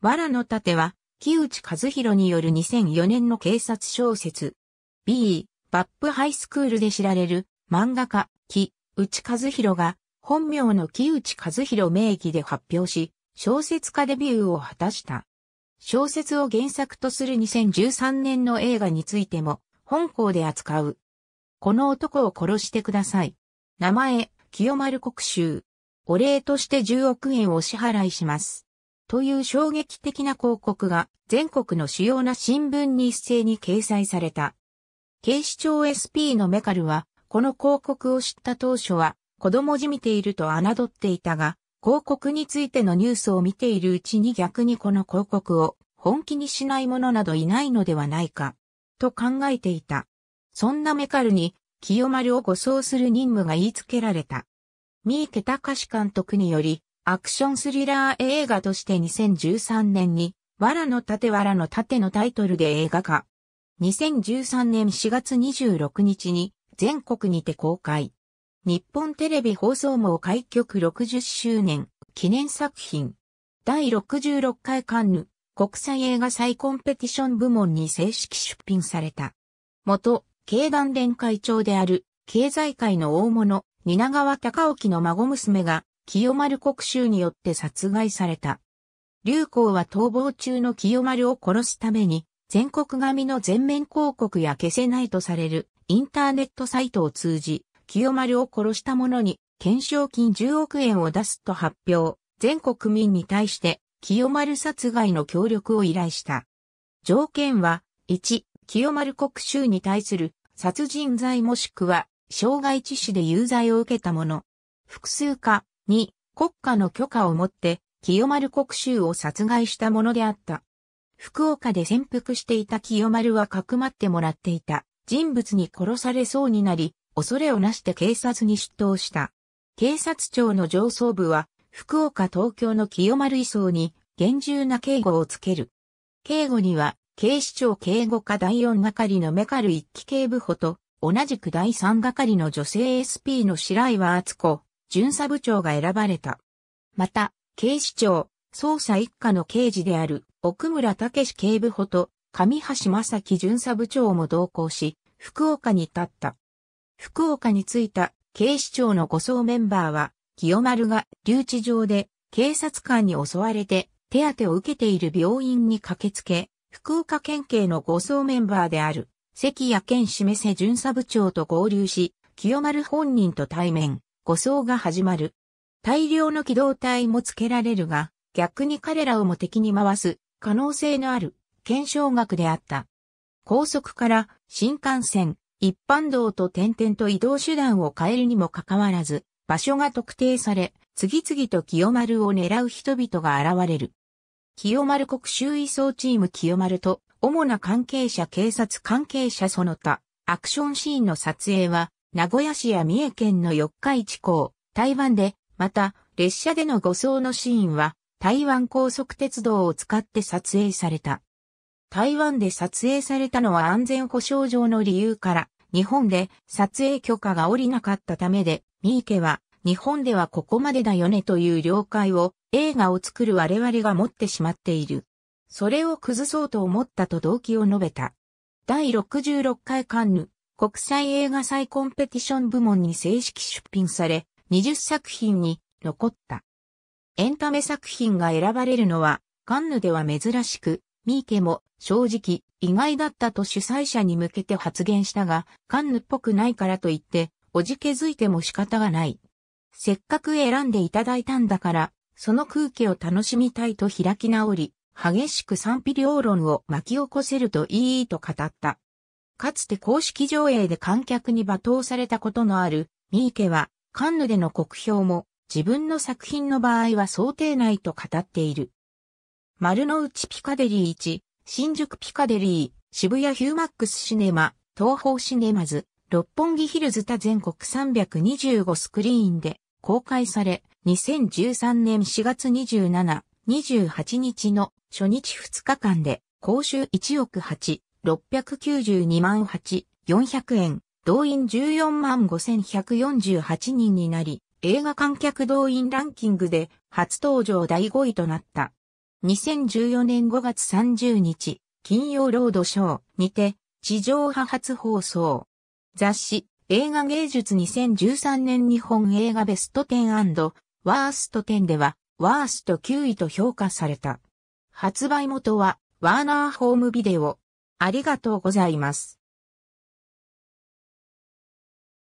藁の盾は、木内和弘による2004年の警察小説。B、バップハイスクールで知られる漫画家、木内和弘が本名の木内和弘名義で発表し、小説家デビューを果たした。小説を原作とする2013年の映画についても本校で扱う。この男を殺してください。名前、清丸国衆。お礼として10億円を支払いします。という衝撃的な広告が全国の主要な新聞に一斉に掲載された。警視庁 SP のメカルは、この広告を知った当初は、子供じみていると侮っていたが、広告についてのニュースを見ているうちに逆にこの広告を本気にしない者などいないのではないか、と考えていた。そんなメカルに、清丸を護送する任務が言いつけられた。三池隆監督により、アクションスリラー映画として2013年に、藁の盾藁の盾のタイトルで映画化。2013年4月26日に全国にて公開。日本テレビ放送網開局60周年記念作品。第66回カンヌ国際映画祭コンペティション部門に正式出品された。元、経団連会長である経済界の大物、蜷川隆興の孫娘が清丸国衆によって殺害された。流行は逃亡中の清丸を殺すために全国紙の全面広告や消せないとされるインターネットサイトを通じ清丸を殺した者に、懸賞金10億円を出すと発表、全国民に対して、清丸殺害の協力を依頼した。条件は、1、清丸国衆に対する殺人罪もしくは、傷害致死で有罪を受けた者。複数か、2、国家の許可をもって、清丸国衆を殺害したものであった。福岡で潜伏していた清丸はかくまってもらっていた人物に殺されそうになり、恐れをなして警察に出頭した。警察庁の上層部は、福岡東京の清丸移送に厳重な警護をつける。警護には、警視庁警護課第4係のメカル一期警部補と、同じく第3係の女性 SP の白岩敦子、巡査部長が選ばれた。また、警視庁、捜査一課の刑事である奥村武史警部補と上橋正樹巡査部長も同行し、福岡に立った。福岡に着いた警視庁の護送メンバーは、清丸が留置場で警察官に襲われて手当てを受けている病院に駆けつけ、福岡県警の護送メンバーである関谷健示せ巡査部長と合流し、清丸本人と対面、護送が始まる。大量の機動隊もつけられるが、逆に彼らをも敵に回す可能性のある検証学であった。高速から新幹線、一般道と点々と移動手段を変えるにもかかわらず、場所が特定され、次々と清丸を狙う人々が現れる。清丸国周移送チーム清丸と、主な関係者警察関係者その他、アクションシーンの撮影は、名古屋市や三重県の四日市港、台湾で、また、列車での護送のシーンは、台湾高速鉄道を使って撮影された。台湾で撮影されたのは安全保障上の理由から、日本で撮影許可が下りなかったためで、三池は日本ではここまでだよねという了解を映画を作る我々が持ってしまっている。それを崩そうと思ったと動機を述べた。第66回カンヌ国際映画祭コンペティション部門に正式出品され、20作品に残った。エンタメ作品が選ばれるのはカンヌでは珍しく、ミーケも正直意外だったと主催者に向けて発言したが、カンヌっぽくないからといって、おじけづいても仕方がない。せっかく選んでいただいたんだから、その空気を楽しみたいと開き直り、激しく賛否両論を巻き起こせるといいと語った。かつて公式上映で観客に罵倒されたことのあるミーケは、カンヌでの国評も自分の作品の場合は想定内と語っている。丸の内ピカデリー1、新宿ピカデリー、渋谷ヒューマックスシネマ、東方シネマズ、六本木ヒルズ他全国325スクリーンで公開され、2013年4月27、28日の初日2日間で、公衆1億8、692万8、400円、動員14万5148人になり、映画観客動員ランキングで初登場第5位となった。2014年5月30日、金曜ロードショーにて、地上波初放送。雑誌、映画芸術2013年日本映画ベスト10ワースト10では、ワースト9位と評価された。発売元は、ワーナーホームビデオ。ありがとうございます。